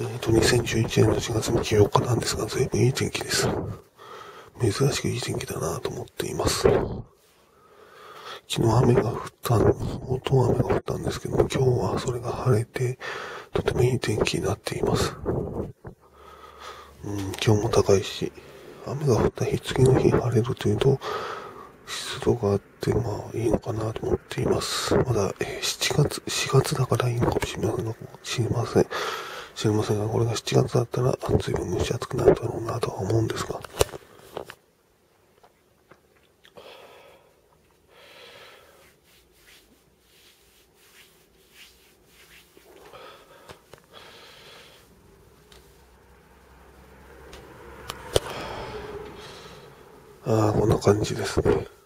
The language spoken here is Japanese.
えっ、ー、と、2011年の4月24日なんですが、随分いい天気です。珍しくいい天気だなと思っています。昨日雨が降ったの相当雨が降ったんですけども、今日はそれが晴れて、とてもいい天気になっています。うん、気温も高いし、雨が降った日、次の日晴れるというと、湿度があって、まあいいのかなと思っています。まだ、えー、7月、4月だからいいのかもしれません。知りませんが、これが7月だったら、随分蒸し暑くなるだろうなとは思うんですが。ああ、こんな感じですね。